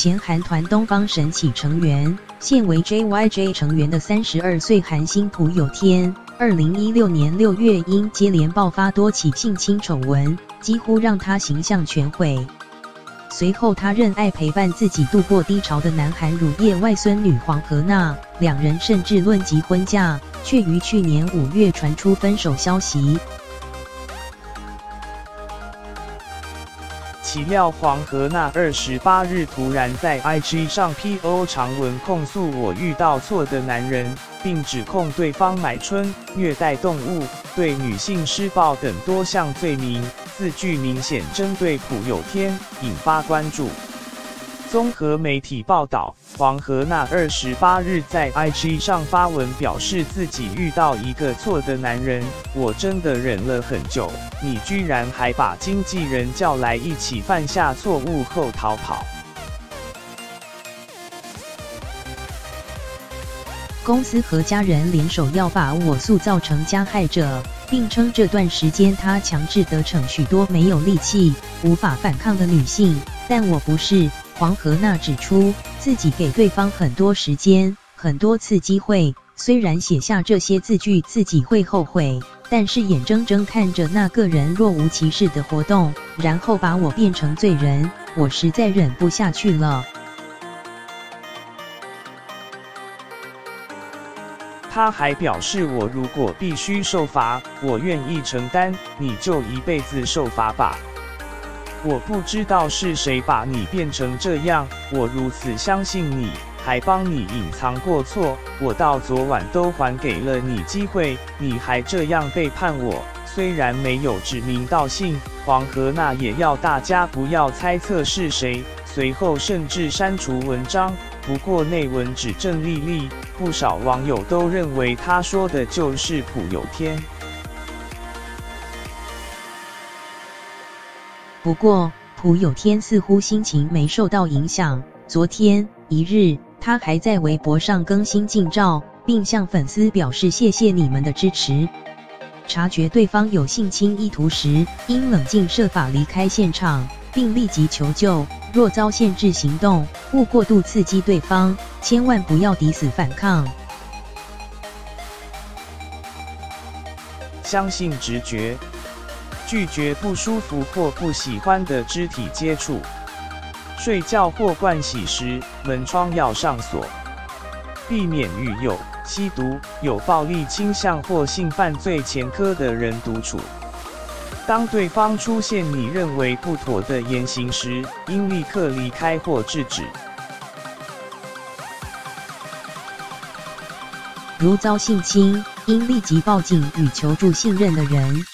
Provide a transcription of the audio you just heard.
前韩团东方神起成员，现为 JYJ 成员的三十二岁韩星朴有天，二零一六年六月因接连爆发多起性侵丑闻，几乎让他形象全毁。随后，他认爱陪伴自己度过低潮的南韩乳业外孙女黄河娜，两人甚至论及婚嫁，却于去年五月传出分手消息。岂料黄河那二十八日突然在 IG 上 PO 长文控诉我遇到错的男人，并指控对方买春、虐待动物、对女性施暴等多项罪名，字句明显针对朴有天，引发关注。综合媒体报道，黄河那二十八日在 IG 上发文表示自己遇到一个错的男人，我真的忍了很久，你居然还把经纪人叫来一起犯下错误后逃跑。公司和家人联手要把我塑造成加害者，并称这段时间他强制得逞许多没有力气、无法反抗的女性，但我不是。黄河娜指出，自己给对方很多时间、很多次机会。虽然写下这些字句自己会后悔，但是眼睁睁看着那个人若无其事的活动，然后把我变成罪人，我实在忍不下去了。他还表示，我如果必须受罚，我愿意承担，你就一辈子受罚吧。我不知道是谁把你变成这样，我如此相信你，还帮你隐藏过错，我到昨晚都还给了你机会，你还这样背叛我。虽然没有指名道姓，黄河那也要大家不要猜测是谁。随后甚至删除文章，不过内文指证丽丽，不少网友都认为他说的就是朴有天。不过，朴有天似乎心情没受到影响。昨天一日，他还在微博上更新近照，并向粉丝表示谢谢你们的支持。察觉对方有性侵意图时，应冷静设法离开现场，并立即求救。若遭限制行动，勿过度刺激对方，千万不要抵死反抗。相信直觉。拒绝不舒服或不喜欢的肢体接触。睡觉或盥洗时，门窗要上锁，避免与有吸毒、有暴力倾向或性犯罪前科的人独处。当对方出现你认为不妥的言行时，应立刻离开或制止。如遭性侵，应立即报警与求助信任的人。